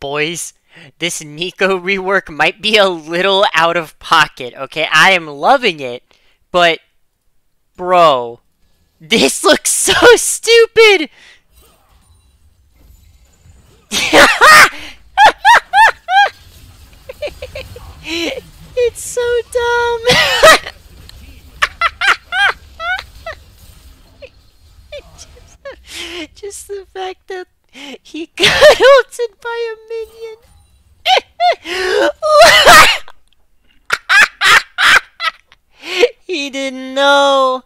Boys, this Neeko rework might be a little out of pocket, okay? I am loving it, but bro, this looks so stupid. it's so dumb. just, just the fact that he got ulted by a he didn't know.